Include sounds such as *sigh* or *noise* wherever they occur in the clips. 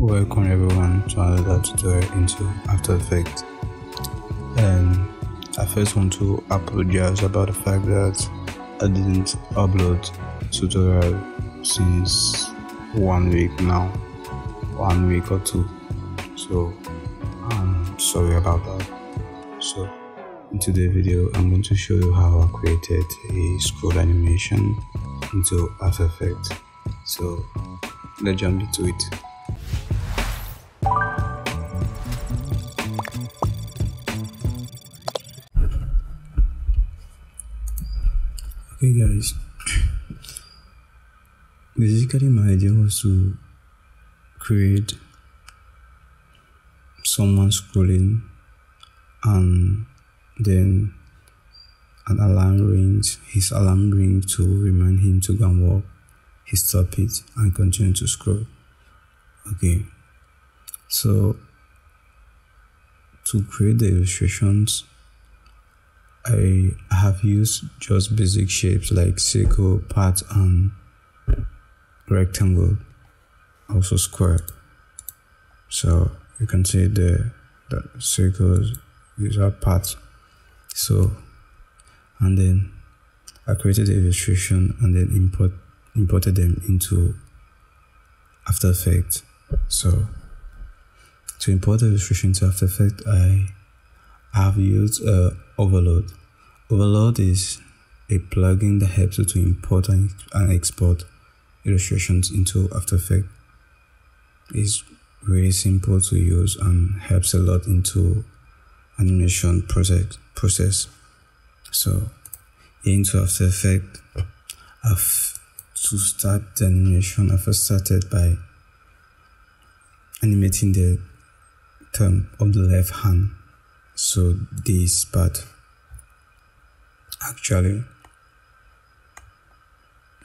Welcome everyone to another tutorial into After Effects. And I first want to apologize about the fact that I didn't upload tutorial since one week now, one week or two. So I'm sorry about that. So in today's video, I'm going to show you how I created a scroll animation into After Effects. So let's jump into it. Okay guys, basically my idea was to create someone scrolling and then an alarm rings, his alarm ring to remind him to go and walk, he stop it and continue to scroll. Okay, so to create the illustrations I have used just basic shapes like circle, part, and rectangle, also square. So you can see the, the circles, these are parts. So, and then I created the illustration and then import imported them into After Effects. So to import the illustration to After Effects, I have used uh, Overlord. Overlord is a plugin that helps you to import and, export illustrations into After Effects. It's really simple to use and helps a lot into animation project process. So into After Effects, I've to start the animation, I first started by animating the thumb of the left hand so this part actually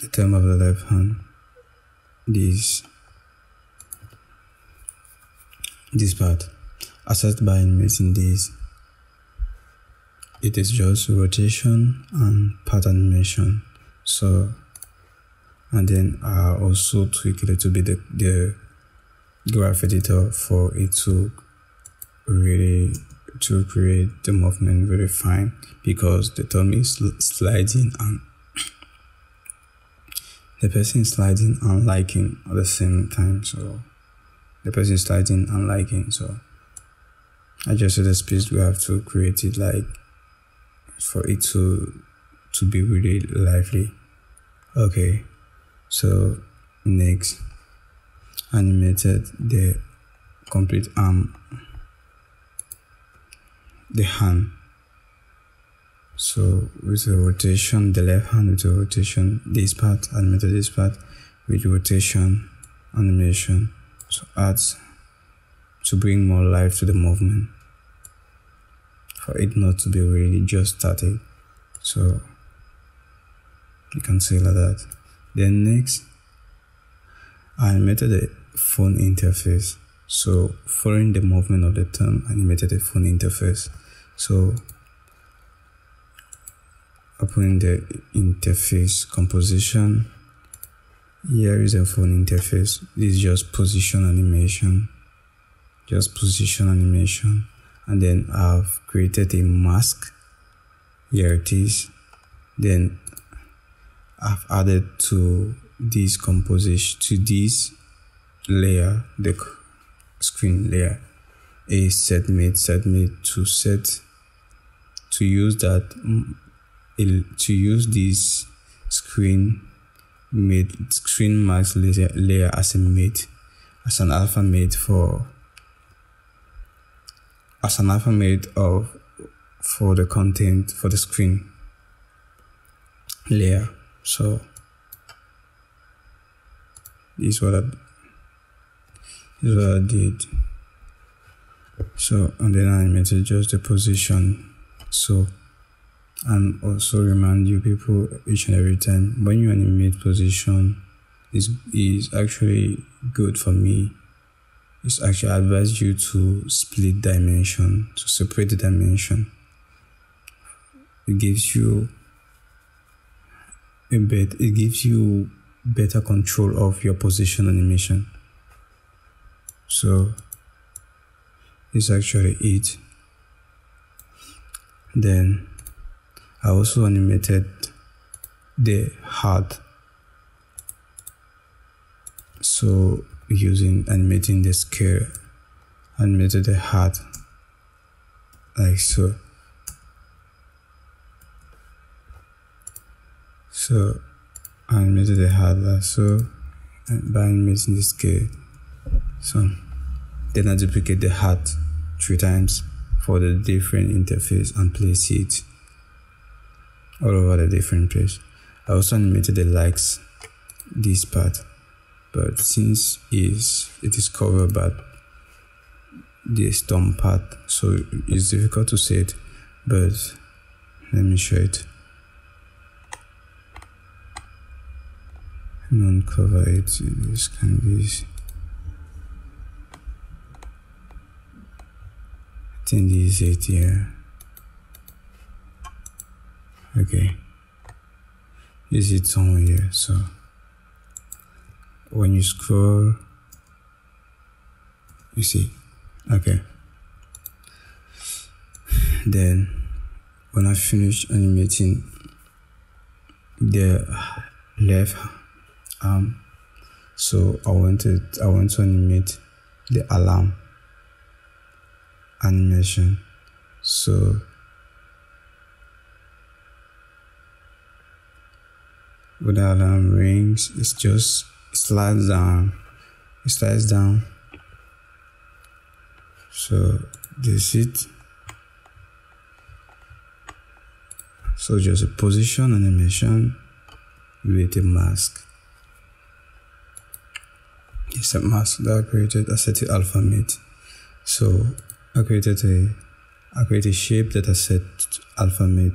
the thumb of the left hand this this part started by animating this it is just rotation and pattern motion so and then I also tweak a little bit the, the graph editor for it to really to create the movement very fine because the thumb is sliding and *coughs* the person is sliding and liking at the same time so the person is sliding and liking so I just said the space we have to create it like for it to to be really lively. Okay so next animated the complete arm the hand. So with the rotation the left hand with the rotation this part animated this part with rotation animation. So adds to bring more life to the movement. For it not to be really just static. So you can see like that. Then next I animated the phone interface. So following the movement of the thumb animated the phone interface so opening the interface composition. Here is a phone interface. This is just position animation. Just position animation. And then I've created a mask. Here it is. Then I've added to this composition to this layer the screen layer. A set made set made to set to use that mm, to use this screen made screen mask layer, layer as a mate as an alpha matte for as an alpha matte of for the content for the screen layer. So this is what I this is what I did. So and then I animated just the position so and also remind you people each and every time when you animate position is is actually good for me. It's actually advise you to split dimension to separate the dimension. It gives you a bit it gives you better control of your position animation. So it's actually it then I also animated the heart. So using animating the scale animated the heart. Like so. So animated the heart like so. By animating the scale so then I duplicate the heart three times for the different interface and place it all over the different place. I also animated the likes this part but since is it is covered by the storm part so it's difficult to see it but let me show it me uncover it in this can be Is it here okay. Is it somewhere here so. When you scroll you see okay. Then when I finish animating the left arm so I wanted I want to animate the alarm animation. So the alarm rings it's just slides down. It slides down. So this it. So just a position animation with a mask. It's a mask that I created I set alpha matte so I created a I created a shape that I set alpha matte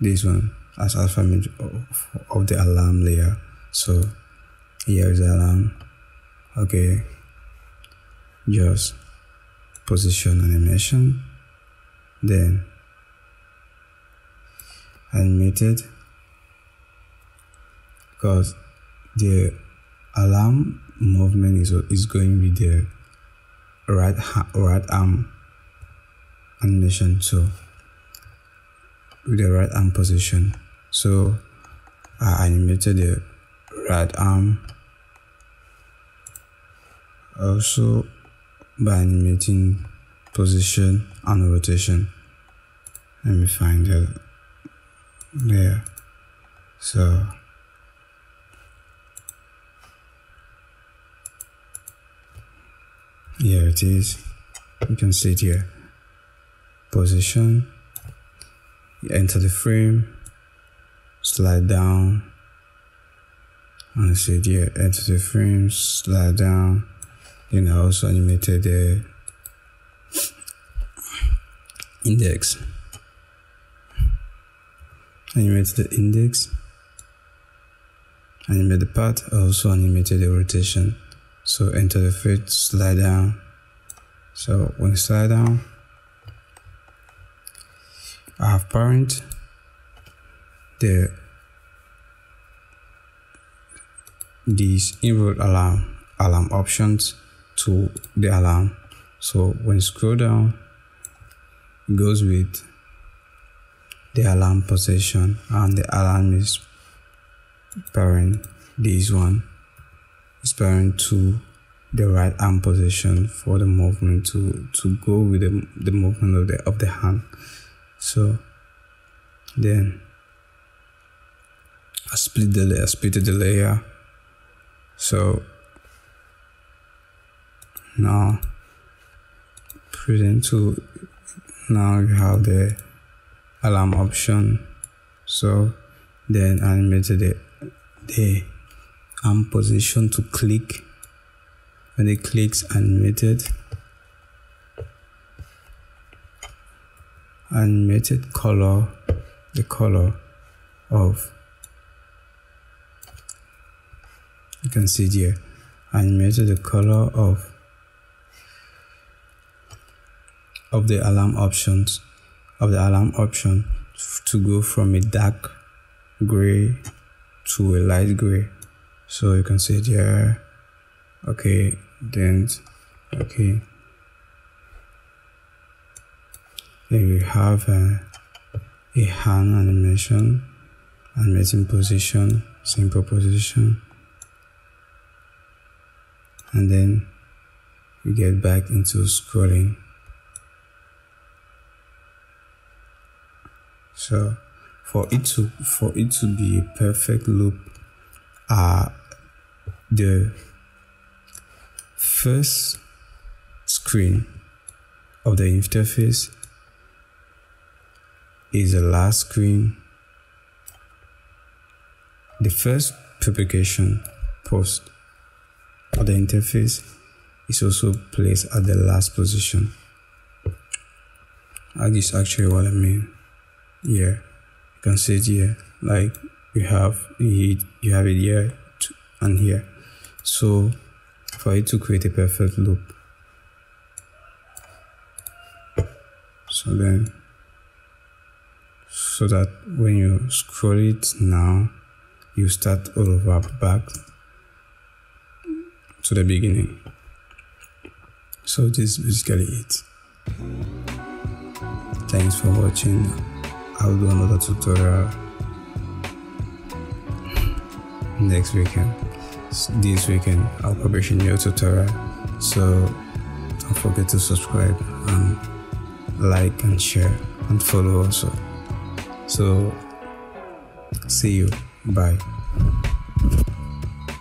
this one as alpha matte of, of the alarm layer. So here is the alarm. Okay. Just position animation. Then animated. Because the alarm movement is, is going with the right right arm animation so with the right arm position. So I animated the right arm. Also by animating position and rotation let me find it there so here it is. You can see it here. Position. You enter the frame. Slide down. And see it here. Enter the frame. Slide down. Then I also animated the index. Animated the index. Animate the path. Also animated the rotation so enter the fit slide down. So when you slide down I have parent the these input alarm alarm options to the alarm. So when you scroll down it goes with the alarm position and the alarm is parent this one parent to the right arm position for the movement to to go with the, the movement of the of the hand. So then I split the layer, split the layer. So now present to now you have the alarm option. So then animated the the arm position to click. When it clicks animated animated color the color of you can see here. Animated the color of of the alarm options of the alarm option to go from a dark gray to a light gray so you can see there okay then okay. Then we have uh, a hand animation animating position simple position. And then we get back into scrolling. So for it to for it to be a perfect loop uh the first screen of the interface is the last screen the first publication post of the interface is also placed at the last position. That is actually what I mean. Yeah, you can see it here. Like you have it, you have it here and here. So for it to create a perfect loop, so then so that when you scroll it now, you start all over back to the beginning. So this is basically it. Thanks for watching. I'll do another tutorial next weekend. This weekend I'll publish a new tutorial. So don't forget to subscribe and like and share and follow also. So see you. Bye.